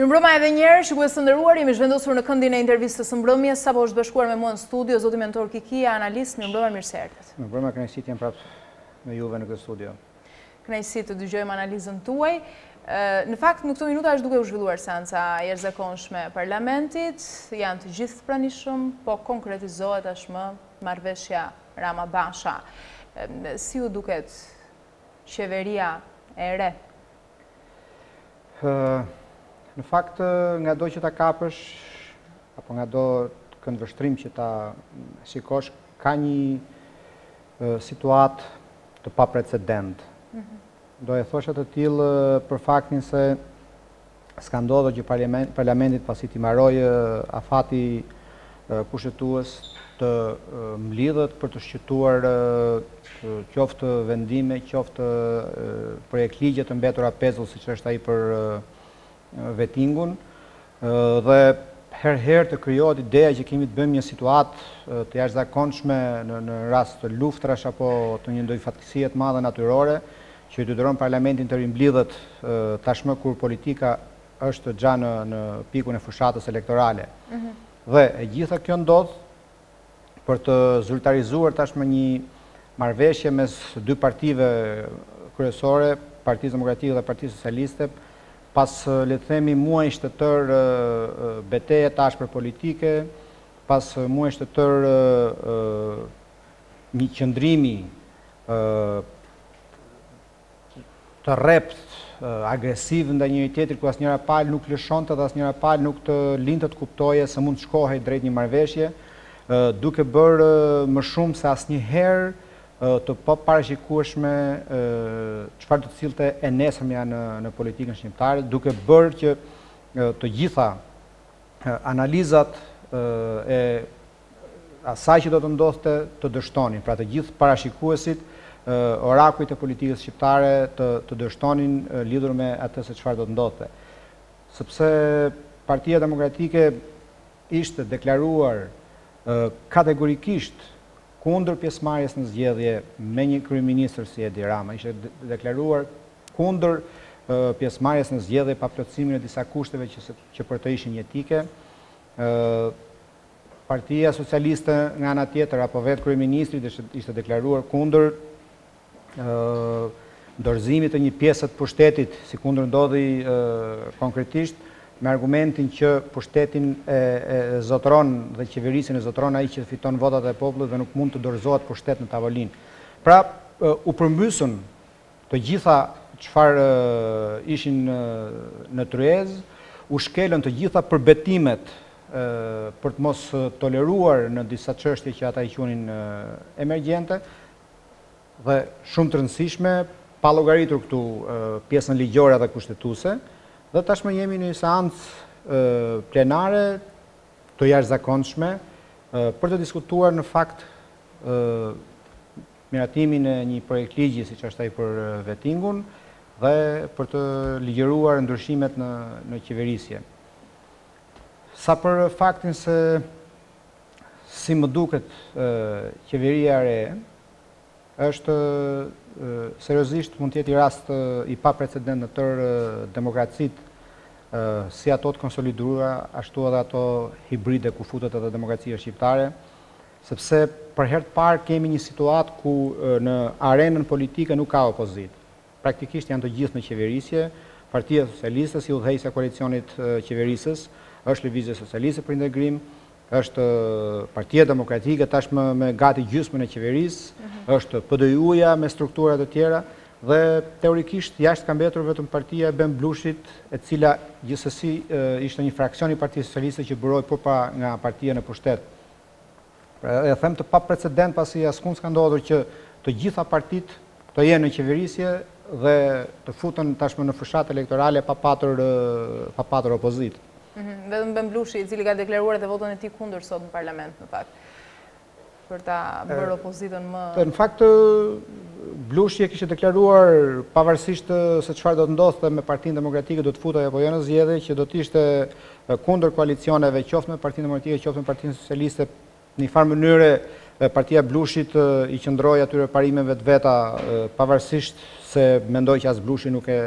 Mirë mbrëma edhe njëherë, shikues të nderuar, jemi zhvendosur në këndin e intervjistës së mbrëmjes, sapo është bashkuar me mua në studio, zoti Mentor Kikia, analist, mirë mbrëma, mirë se erdhët. Mirë mbrëma, kënaqësi të jem prapë me juve në këtë studio. Kënaqësi të dëgjojmë analizën tuaj. Në fakt, në këto minuta është duke u zhvilluar seanca e jashtëzakonshme e Parlamentit, janë të gjithë të pranishëm, po konkretizohet tashmë marrëveshja Rama-Basha. Si u duket qeveria e re? Në fakt, nga do që ta kapësh, apo nga do këndvështrim që ta shikosh, ka një situatë të paprecedent. Do e thosha të tillë për faktin se s'ka ndodhur që parlamentit pasi t'i mbarojë afati kushtetues të mblidhet për të shqyrtuar qoftë vendime, qoftë projektligje të mbetura pezull, siç është ai për vetingun dhe herë herë të krijohet ideja që kemi të bëjmë një situatë të jashtëzakonshme në raste luftërash apo të një ndonjë fatkeqësie të madhe natyrore që e detyron parlamentin të rimblidhet tashmë kur politika është gjëja në pikun e fushatës elektorale. Dhe e gjitha kjo ndodh për të zyrtarizuar tashmë një marrëveshje mes dy partive kryesore, Partisë Demokratike dhe Partisë Socialiste, pas le të themi muajsh të tërë beteje të ashpër politike, pas muajsh të tërë një qëndrimi të rreptë, agresiv ndaj njëri-tjetrit ku asnjëra palë nuk lëshonte dhe asnjëra palë nuk të linte të kuptoje se mund të shkohej drejt një marrëveshje, duke bërë më shumë se asnjëherë të paparashikueshme çfarë do të sillte e nesërmja në politikën shqiptare, duke bërë që të gjitha analizat e Asaj që do të ndodhte të dështonin, pra të gjithë parashikuesit, orakujt e politikës shqiptare të dështonin lidhur me atë se çfarë do të ndodhte. Sepse Partia Demokratike ishte deklaruar kategorikisht kundër pjesëmarrjes në zgjedhje me një kryeministër si Edi Rama, ishte deklaruar kundër pjesëmarrjes në zgjedhje pa plotësimin e disa kushteve që për të ishin jetike, Partia Socialiste nga ana tjetër apo vetë kryeministri ishte deklaruar kundër dorëzimit të një pjese të pushtetit, sikundër ndodhi konkretisht, me argumentin që pushtetin e zotëron dhe qeverisjen e zotëron ai që fiton votat e popullit dhe nuk mund të dorëzohet pushtet në tavolinë. Pra, u përmbysën Të gjitha çfarë ishin në tryezë, u shkelën të gjitha përbetimet për të mos toleruar në disa çështje që ata i quanin emergjente dhe shumë të rëndësishme, pa llogaritur këtu pjesën ligjore dhe kushtetuese, dhe tashmë jemi në një seancë plenare të jashtëzakonshme për të diskutuar në fakt miratimin e një projektligji, siç është ai për Vetting-un dhe për të ligjëruar ndryshimet në në qeverisje. Sa për faktin se si më duket qeveria e re është seriozisht mund të jetë i rast i paprecedent në tërë demokracitë si ato të konsoliduara, ashtu edhe ato hibride ku futet edhe demokracia shqiptare, Sepse për herë të parë kemi një situatë ku në arenën politike nuk ka opozitë. Praktikisht janë të gjithë në qeverisje, Partia Socialiste si udhëheqëse e koalicionit qeverisës, është Lëvizja Socialiste për Integrim, është Partia Demokratike tashmë me gati gjysmën e qeverisë, është PDIU-ja me struktura të tjera dhe teorikisht jashtë ka mbetur vetëm partia e Ben Blushit e cila gjithsesi ishte një fraksion i Partisë Socialiste që buroi po pa nga partia në pushtet E them të paprecedent pasi askund s'ka ndodhur që të gjitha partitë të jenë në qeverisje dhe të futen tashmë në fushatë elektorale pa patur pa patur opozitë. Vetëm Ben Blushi, i cili ka deklaruar edhe votën e tij kundër sot në parlament, në fakt, për ta bërë opozitën më... Në fakt, Blushi e kishte deklaruar pavarësisht se çfarë do të ndodhte me Partinë Demokratike, do të futej apo jo në zgjedhje, që do të ishte dhe kundër koalicioneve qoftë me Partinë Demokratike, qoftë me Partinë Socialiste, në një farë mënyre Partia e Blushit i qëndroi atyre parimeve të veta pavarësisht se mendoj që as Blushi nuk e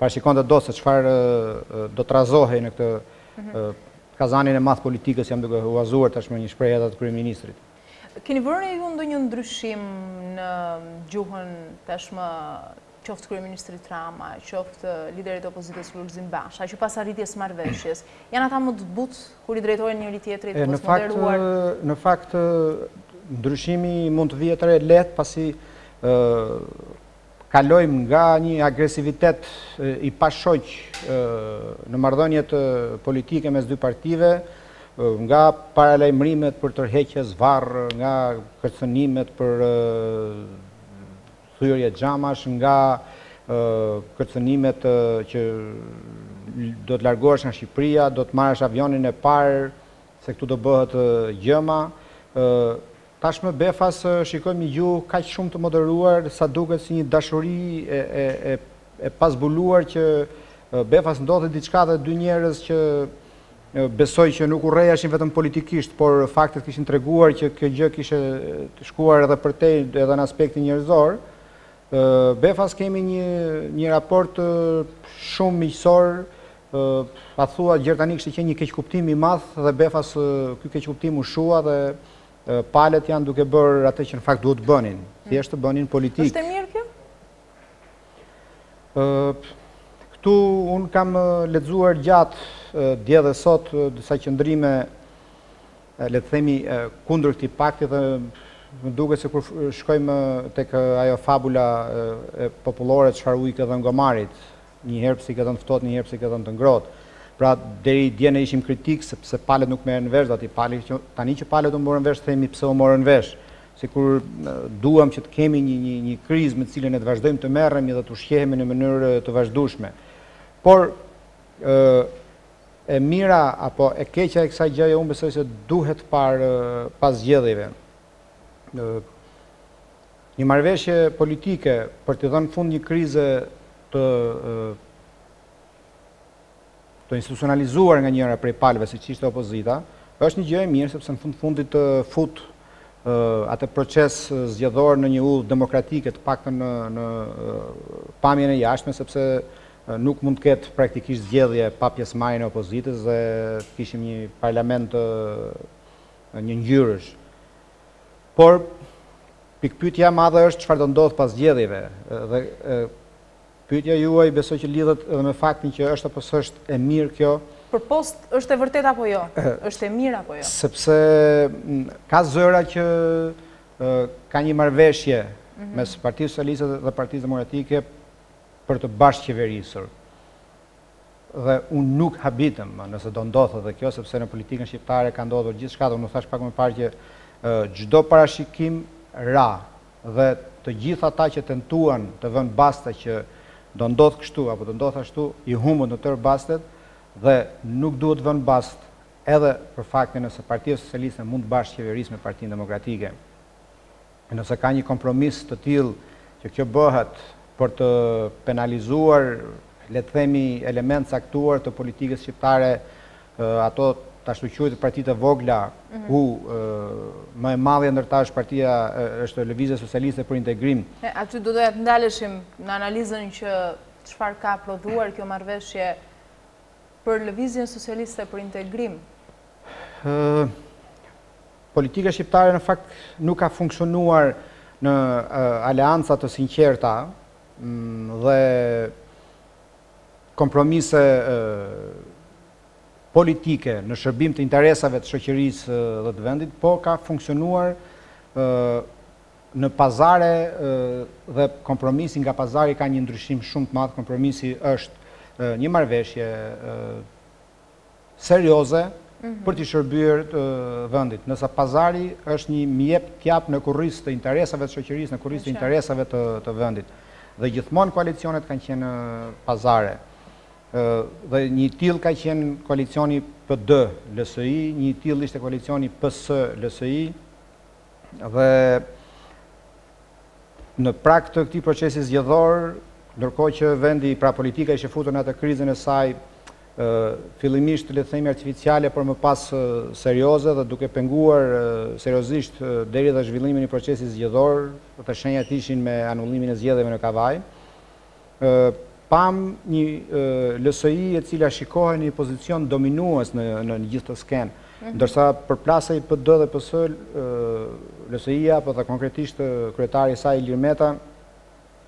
parashikonte dot se çfarë do të trazohej në këtë mhm kazanin e madh të politikës jam duke huazuar tashmë një shprehje të kryeministrit. Keni vënë re ju ndonjë ndryshim në gjuhën tashmë qoftë kryeministrit Rama, qoftë liderit të opozitës Lulzim Basha, që pas arritjes së marrëveshjes, janë ata më të butë kur i drejtohen njëri-tjetrit, të moderuar? Në fakt, ndryshimi mund të vihet re lehtë, pasi kalojmë nga një agresivitet i pashoq në marrëdhëniet politike mes dy partive, nga paralajmërimet për tërheqje zvarë, nga kërcënimet për thyerje xhamash nga kërcënimet që do të largohesh nga Shqipëria, do të marrësh avionin e parë, se këtu do bëhet gjëma. Tashmë befas shikojmë një gjuhë kaq shumë të moderuar, sa duket si një dashuri e pazbuluar që befas ndodh diçka dhe dy njerëz që Besoj që nuk urreheshin vetëm politikisht, por faktet kishin treguar që kjo gjë kishte shkuar edhe përtej edhe në aspektin njerëzor. Befas kemi një një raport shumë miqësor, a thua gjer tani kishte qenë një keqkuptim i madh dhe befas ky keqkuptim u shua dhe palët janë duke bërë atë që në fakt duhet të bënin, thjesht të bënin politikë. Është e mirë kjo? Këtu unë kam lexuar gjatë dje dhe sot disa qëndrime le të themi kundër këtij pakti dhe më duket se kur shkojmë tek ajo fabula popullore e çfarë, ujkut edhe gomarit Një herë pse i ke dhënë të ftohtë, një herë pse i ke dhënë të ngrohtë. Pra, deri dje ne ishim kritikë se pse palët nuk merren vesh dhe ato palë që, tani që palët u morën vesh themi pse u morën vesh. Sikur duam që të kemi një një një krizë me të cilën ne të vazhdojmë të merremi dhe të ushqehemi në mënyrë të vazhdueshme. Por ë e mira apo e keqja e kësaj gjëje unë besoj se duhet parë pas zgjedhjeve. Ë Një marrëveshje politike për t'i dhënë fund një krize të të institucionalizuar nga njëra prej palëve siç ishte opozita, është një gjë e mirë sepse në fund fundit të fut atë proces zgjedhor në një udhë demokratike të paktën në në pamjen e jashtme sepse nuk mund të ketë praktikisht zgjedhje pa pjesëmarrjen e opozitës dhe të kishim një parlament njëngjyrësh. Por, pikëpyetja e madhe është çfarë do ndodhë pas zgjedhjeve dhe pyetja juaj besoj që lidhet edhe me faktin që është apo s'është e mirë kjo Për post është e vërtetë apo jo? Është e mirë apo jo? Sepse ka zëra që ka një marrëveshje mhm. mes Partisë Socialiste dhe Partisë Demokratike për të bashkëqeverisur. Dhe unë nuk habitem, nëse do ndodhë edhe kjo, sepse në politikën shqiptare ka ndodhur gjithçka dhe unë u thashë pak më parë që çdo parashikim ra dhe të gjithë ata që tentuan të vënë baste që do ndodhë kështu apo do ndodhë ashtu i humbën të tërë bastet dhe nuk duhet vënë bast edhe për faktin nëse Partia Socialiste mund të bashkëqeverisë me Partinë Demokratike. Nëse ka një kompromis të tillë që kjo bëhet për të penalizuar, le të themi, elementë të caktuar të politikës shqiptare, ato të ashtuquajtur partitë e vogla, ku më e madhja ndër ta është partia, është Lëvizja Socialiste për Integrim. Aty do doja të ndaleshim në analizën që çfarë ka prodhuar kjo marrëveshje Për Lëvizjen Socialiste për Integrim? Politika shqiptare në fakt nuk ka funksionuar në aleanca të sinqerta dhe kompromise politike në shërbim të interesave të shoqërisë dhe të vendit, po ka funksionuar Në pazare dhe kompromisi nga pazari ka një ndryshim shumë të madh, kompromisi është një marrëveshje serioze për t'i shërbyer vendit. Ndërsa pazari është një më jep t'jap në kurriz të interesave të shoqërisë, në kurriz të interesave të vendit. Dhe gjithmonë koalicionet kanë qenë pazare. Dhe një tillë ka qenë koalicioni PD, LSI, një tillë ishte koalicioni PS, LSI, Dhe në prag të këtij procesi zgjedhor, ndërkohë që vendi, pra politika ishte futur në atë krizën e saj fillimisht le të themi artificiale, por më pas serioze dhe duke penguar seriozisht deri dhe zhvillimin e procesit zgjedhor, dhe shenjat ishin me anullimin e zgjedhjeve në Kavajë. Pamë një LSI e cila shikohej në një pozicion dominues në në gjithë atë skenë, ndërsa përplasej PD dhe PS, LSI-ja, apo dhe konkretisht kryetari i saj Ilir Meta,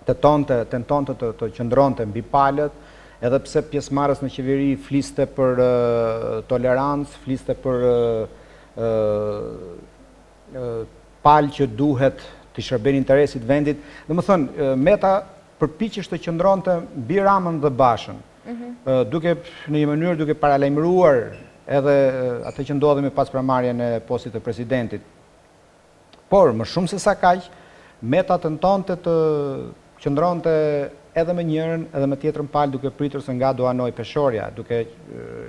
tetonte, tentonte të të qëndronte mbi palët, edhe pse pjesëmarrës në qeveri fliste për tolerancë, fliste për palë që duhet t'i shërbejnë interesit të vendit. Domethënë, Meta përpiqesh të qëndronte mbi Ramën dhe Bashën, duke në një mënyrë duke paralajmëruar edhe atë që ndodhi më pas, pra marrjen e postit të presidentit. Por, më shumë se sa kaq, Meta tentonte të Qëndronte edhe me njërën edhe me tjetrën palë duke pritur se nga do anojë peshorja, duke,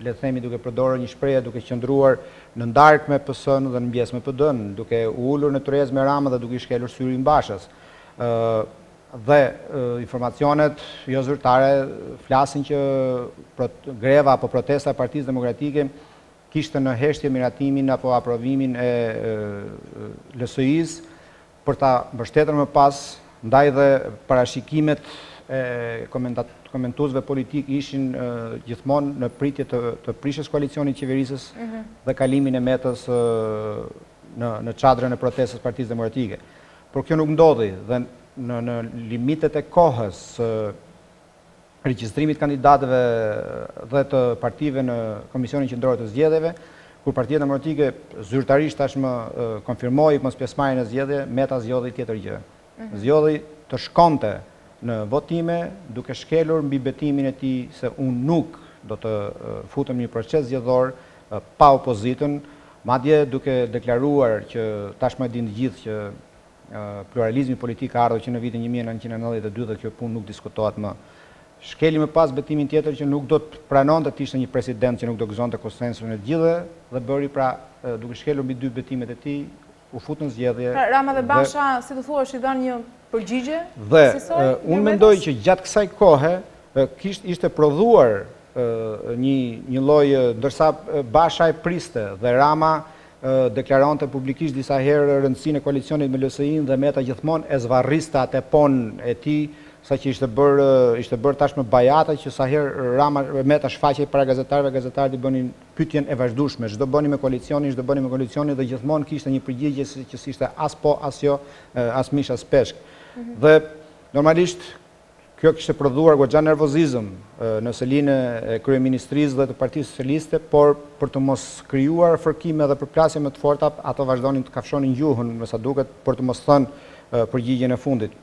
le të themi, duke përdorur një shprehje duke qëndruar në darkë me PS-në dhe në mëngjes me PD-në, duke u ulur në tryezë me Ramën dhe duke i shkelur syrin Bashës. Dhe informacionet jo zyrtare flasin që greva apo protesta e Partisë Demokratike kishte në heshtje miratimin apo aprovimin e LSI-së për ta mbështetur më pas, ndaj dhe parashikimet e komentuesve politikë ishin gjithmonë në pritje të prishjes koalicionit qeverisës dhe kalimin e Metës në çadrën e protestës Partisë Demokratike. Por kjo nuk ndodhi dhe në limitet e kohës regjistrimit të kandidatëve dhe të partive në Komisionin Qendror të Zgjedhjeve, kur Partia Demokratike zyrtarisht tashmë konfirmoi mospjesëmarrjen në zgjedhje, Meta zgjodhi tjetër gjë. Zgjodhi të shkonte në votime duke shkelur mbi betimin e tij se unë nuk do të futem në një proces zgjedhor pa opozitën, madje duke deklaruar që tashmë e dinë të gjithë që Pluralizmi politik ka ardhur që në vitin një mijë e nëntëqind e nëntëdhjetë e dy dhe kjo punë nuk diskutohet më. Shkeli më pas betimin tjetër që nuk do të pranonte të ishte një president që nuk do gëzonte konsensusin e të gjithëve dhe bëri pra duke shkelur mbi dy betimet e tij u fut në zgjedhje Pra Rama dhe Basha si të thuash i dhanë një përgjigje dhe unë mendoj që gjatë kësaj kohe kishte ishte prodhuar një një lojë ndërsa Basha e priste dhe Rama deklaronte publikisht disa herë rëndësinë e koalicionit me LSI-në dhe Meta gjithmonë e zvarriste atë pon e tij, saqë ishte bërë ishte bërë tashmë bajate që sa herë Rama Meta shfaqej para gazetarëve, gazetarët i bënin pytjen e vazhdueshme, ç'do bëni me koalicionin, ç'do bëni me koalicionin dhe gjithmonë kishte një përgjigje që s'ishte as po as jo, as mish as peshk. Dhe normalisht Kjo kishte prodhuar goxha nervozizëm në selinë e Kryeministrisë dhe të Partisë Socialiste, por për të mos krijuar fërkime dhe përplasje më të forta, ato vazhdonin të kafshonin gjuhën, me sa duket, për të mos thënë përgjigjen e fundit.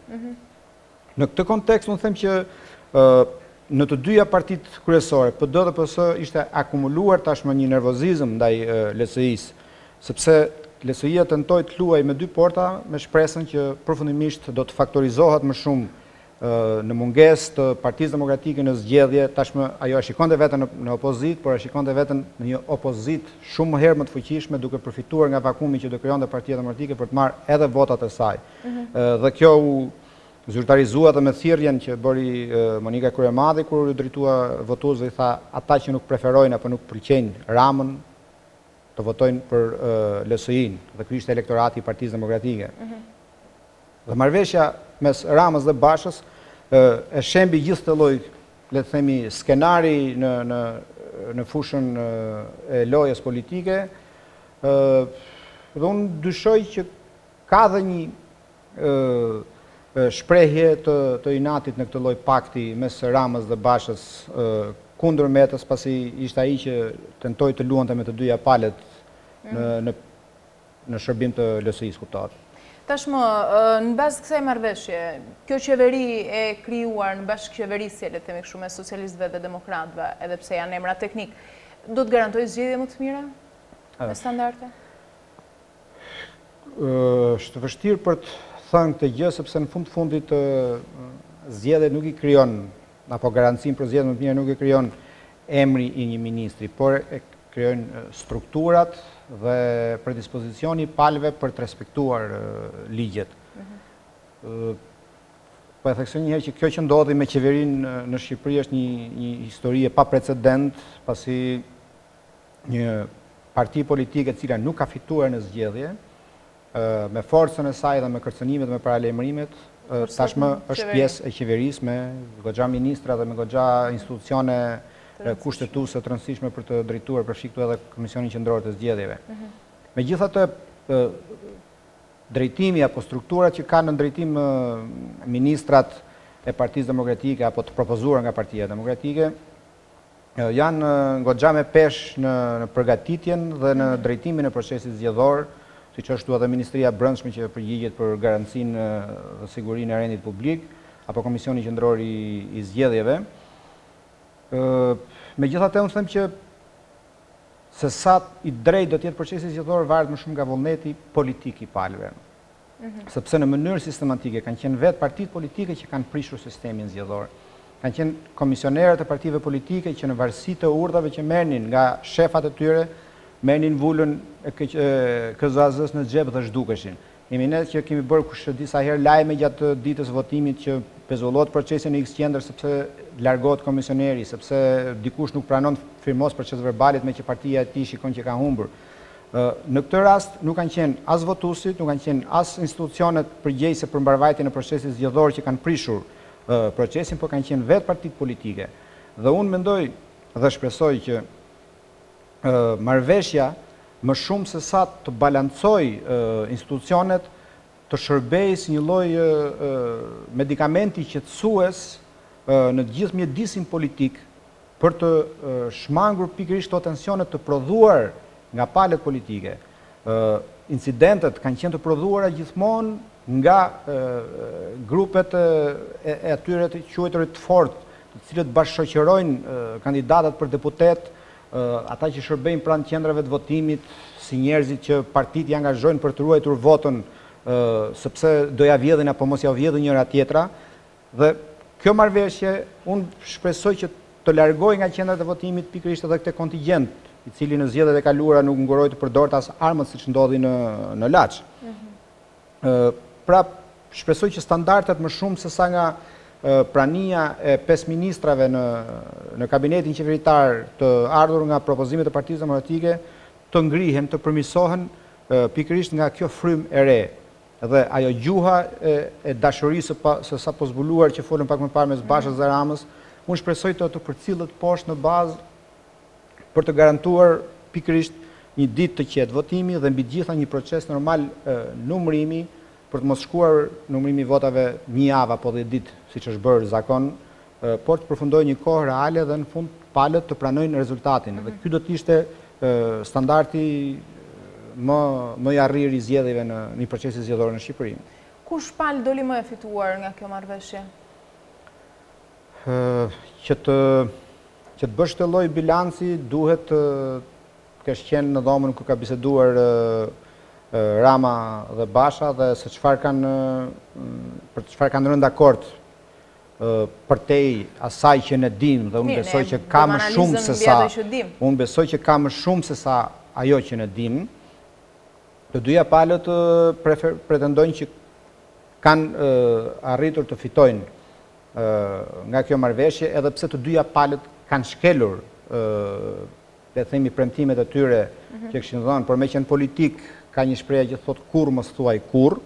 Në këtë kontekst, unë them që në të dyja partitë kryesore, PD dhe PS, ishte akumuluar tashmë një nervozizëm ndaj LSI-së, Sepse LSI-ja tentoi të luajë me dy porta me shpresën që përfundimisht do të faktorizohet më shumë në mungesë të Partisë Demokratike në zgjedhje, tashmë ajo e shikonte veten në opozitë, por e shikonte veten në një opozitë shumë herë më të fuqishme duke përfituar nga vakumi që do krijonte Partia Demokratike për të marrë edhe votat e saj. Dhe kjo u zyrtarizua edhe me thirrjen që bëri Monika Kryemadhi kur u drejtua votuesve dhe i tha ata që nuk preferojnë apo nuk pëlqejnë Ramën të votojnë për LSI-në dhe ky ishte elektorati i Partisë Demokratike. Dhe marrëveshja mes Ramës dhe Bashës e shembi gjithë atë lloj, le të themi, skenari në në në fushën e lojës politike. Ë dhe unë dyshoj që ka dhe një Ëë, shprehje të të inatit në këtë lloj pakti mes Ramës dhe Bashës kundër Metës, pasi ishte ai që tentoi të luante me të dyja palët në në në shërbim të LSI-së, kuptohet. Tashmë, në bazë të kësaj marrëveshje, kjo qeveri e krijuar në bashkëqeverisje, le të themi kështu, mes socialistëve dhe demokratëve, edhe pse janë emra teknikë, do të garantojë zgjedhje më të mira, me standarde? Është vështirë për të thënë këtë gjë sepse në fund të fundit zgjedhjet nuk i krijon apo garancinë për zgjedhje më të mira nuk i krijon emri i një ministri, por e krijojnë strukturat dhe predispozicioni i palëve për të respektuar ligjet. Po e theksoj një herë që kjo që ndodhi me qeverinë në Shqipëri është një histori e paprecedent, pasi një parti politike e cila nuk ka fituar në zgjedhje, me forcën e saj dhe me kërcënimet dhe me paralajmërimet, tashmë është pjesë e qeverisë me goxha ministra dhe me goxha institucione kushtetuese të rëndësishme për të drejtuar përfshi këtu edhe Komisionin Qendror të Zgjedhjeve. Mhm. Megjithatë drejtimi apo strukturat që kanë në drejtim ministrat e Partisë Demokratike apo të propozuar nga Partia Demokratike Janë goxha me peshë në përgatitjen dhe në drejtimin e procesit zgjedhor, siç është edhe Ministria e Brendshme që përgjigjet për garancinë dhe sigurinë e rendit publik, apo Komisioni Qendror i Zgjedhjeve. Megjithatë, unë them që se sa i drejtë do të jetë procesi zgjedhor varet më shumë nga vullneti politik i palëve. Sepse në mënyrë sistematike kanë qenë vetë partitë politike që kanë prishur sistemin zgjedhor. Kanë qenë komisionerët e partive politike që në varësi të urdhave që mernin nga shefat e tyre, mernin vulën e KZAZ-së në xhep dhe zhdukeshin. Jemi ne që kemi bërë kush di sa herë lajme gjatë ditës së votimit që pezullohet procesi në X qendër sepse largohet komisioneri, sepse dikush nuk pranon firmos procesverbalin meqë partia e tij shikon që ka humbur. Në këtë rast nuk kanë qenë as votuesit, nuk kanë qenë as institucionet përgjegjëse për mbarëvajtjen e procesit zgjedhor që kanë prishur procesin, por kanë qenë vetë partitë politike. Dhe unë mendoj dhe shpresoj që marrëveshja më shumë se sa të balancojë institucionet, të shërbejë si një lloj medikamenti qetësues në gjithë mjedisin politik për të shmangur pikërisht këto tensione të prodhuar nga palët politike. Incidentet kanë qenë të prodhuara gjithmonë nga grupet e atyre të quajturit të fortë, të cilët bashkëshoqërojnë kandidatët për deputetë, Ata që shërbejnë pranë qendrave të votimit si njerëzit që partitë i angazhojnë për të ruajtur votën sepse do ia vjedhin apo mos ia vjedhin njëra tjetra dhe kjo marrëveshje unë shpresoj që të largojë nga qendrat e votimit pikërisht edhe këtë kontigjent i cili në zgjedhjet e kaluara nuk ngurroi të përdorte as armët siç ndodhi në në Laç. Prap shpresoj që standardet më shumë se sa nga prania e pesë ministrave në në kabinetin qeveritar të ardhur nga propozimet e Partisë Demokratike të ngrihen, të përmirësohen pikërisht nga kjo frymë e re dhe ajo gjuha e dashurisë së sapozbuluar që folëm pak më parë mes Bashës dhe Ramës, unë shpresoj të përcillet poshtë në bazë për të garantuar pikërisht një ditë të qetë votimi dhe mbi të gjitha një proces normal numërimi për të mos shkuar numërimi i votave një javë apo dhjetë ditë siç është bërë zakon por të përfundojë një kohë reale dhe në fund palët të pranojnë rezultatin dhe ky do të ishte standardi më më i arrirë i zgjedhjeve, në një proces zgjedhor në Shqipëri. Kush palë doli më e fituar nga kjo marrëveshje? Që të që të bësh këtë lloj bilanci duhet të kesh qenë në dhomën ku ka biseduar Rama dhe Basha dhe se çfarë kanë për çfarë kanë rënë dakord përtej asaj që ne dimë dhe unë besoj që ka më shumë se sa unë besoj që ka më shumë se sa ajo që ne dimë të dyja palët pretendojnë që kanë arritur të fitojnë nga kjo marrëveshje edhe pse të dyja palët kanë shkelur le të themi premtimet e tyre mhm. që kishin dhënë, por meqë në politikë ka një shprehje që thotë kurrë mos thuaj kurrë,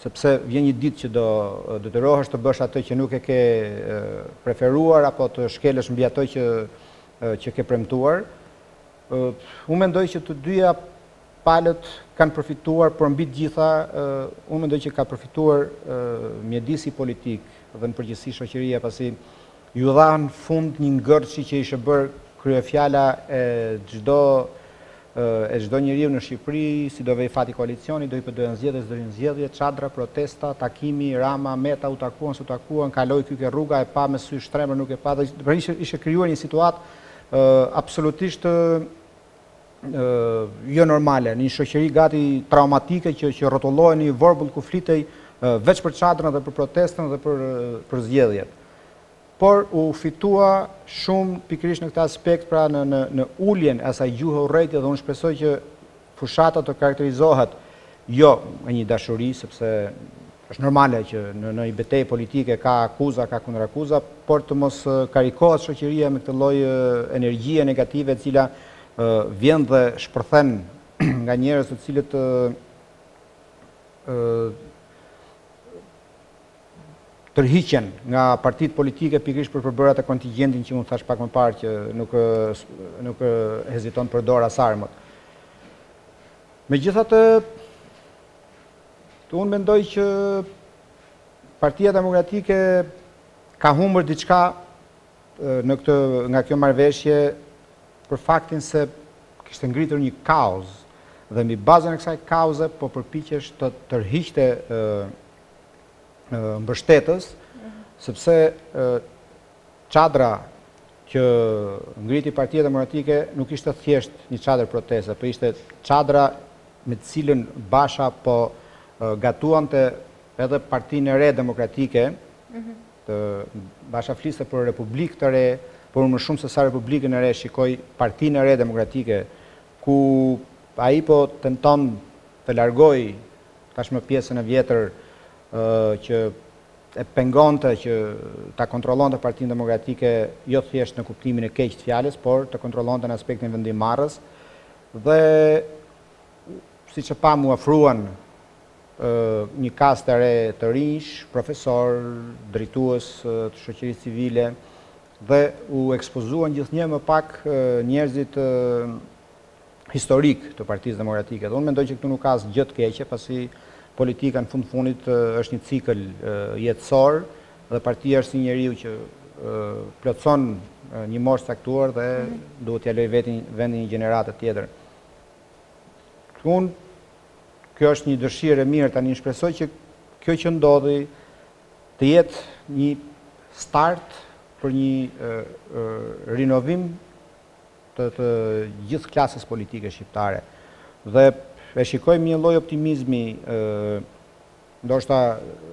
sepse vjen një ditë që do detyrohesh të bësh atë që nuk e ke preferuar apo të shkelësh mbi ato që ke premtuar. Unë mendoj që të dyja Palët kanë përfituar, por mbi të gjitha, unë mendoj që ka përfituar mjedisi politik dhe në përgjithësi shoqëria, pasi i dhanë fund një ngërçi që ishte bërë kryefjala e çdo e çdo njeriu në Shqipëri, si do vej fati koalicioni, do hyjë PD-ja në zgjedhje, s'do hyjë në zgjedhje, çadra, protesta, takimi, Rama, Meta, u takuan, s'u takuan, kaloi ky ke rruga, e pa me sy shtrembër, nuk e pa, pra ishte krijuar një situatë absolutisht jo normale, në një shoqëri gati traumatike që rrotullohej në një vorbull ku flitej veç për çadrën dhe për protestën dhe për për zgjedhjet. Por u fitua shumë pikërisht në këtë aspekt, pra në në në uljen e asaj gjuhe urrejtje dhe unë shpresoj që fushata të karakterizohet Jo me një dashuri, sepse është normale që në një betejë politike ka akuza, ka kundërakuza, por të mos karikohet shoqëria me këtë lloj energjie negative e cila vjen dhe shpërthen nga njerëz të cilët tërhiqen nga partitë politike pikërisht për përbërë atë kontigjentin që unë thashë pak më parë që nuk heziton të përdorë as armët. Megjithatë, unë mendoj që Partia Demokratike ka humbur diçka në këtë nga kjo marrëveshje për faktin se kishte ngritur një kauzë dhe mbi bazën e kësaj kauze po përpiqesh të tërhiqte mbështetës, mhm. sepse Çadra që ngriti Partia Demokratike nuk ishte thjesht një çadër proteste, por ishte çadra me të cilën Basha po gatuante edhe partinë e re demokratike, Basha fliste për republikë të re, por më shumë se sa republikën e re shikoj partinë e re demokratike, ku ai po tenton të largojë tashmë pjesën e vjetër që e pengonte që ta kontrollonte Partinë Demokratike jo thjesht në kuptimin e keq të fjalës, por të kontrollonte në aspektin vendimmarrës dhe siç e pamë u afruan një kastë e re të rinjsh, profesorë, drejtues të shoqërisë civile dhe u ekspozuan gjithnjë e më pak njerëzit historikë të Partisë Demokratike. Dhe unë mendoj që këtu nuk ka asgjë të keqe, pasi politika në fund fundit është një cikël jetësor dhe partia është një njeri që u plotëson një moshë caktuar dhe mhm. duhet t'ia lërë vendin një gjenerate tjetër. Unë kjo është një dëshirë e mirë tani shpresoj që kjo që ndodhi të jetë një start për një rinovim të të gjithë klasës politike shqiptare dhe e shikoj me një lloj optimizmi ë ndoshta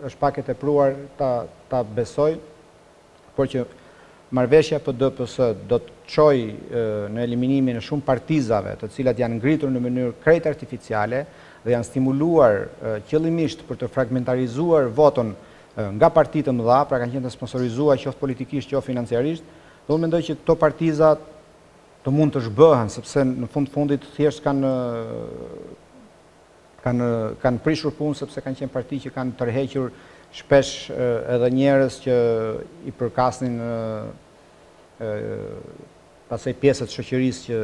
është pak e tepruar ta ta besoj por që marrëveshja PDPS do të çojë në eliminimin e shumë partizave të cilat janë ngritur në mënyrë krejt artificiale dhe janë stimuluar qëllimisht për të fragmentarizuar votën nga parti të mëdha pra kanë qenë të sponsorizua qoftë politikisht qoftë financiarisht Dhe unë mendoj që këto partiza të mund të zhbëhen, sepse në fund fundit thjesht kanë kanë kanë prishur punë sepse kanë qenë parti që kanë tërhequr shpesh edhe njerëz që i përkasnin asaj pjese të shoqërisë që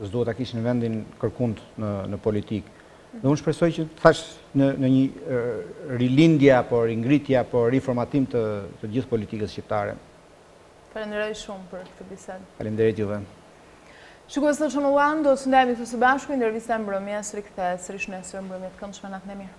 s'duhet ta kishin vendin kërkund në, në politikë. Dhe unë shpresoj që thash në, në një rilindje, apo ringritje, apo riformatim të, të gjithë politikës shqiptare. Falenderoj shumë për këtë bisedë. Faleminderit juve. Shikues të Channel One, do të ndajemi këtu së bashku, Intervista e Mbrëmjes rikthehet sërish nesër, mbrëmje të këndshme, natën e mirë.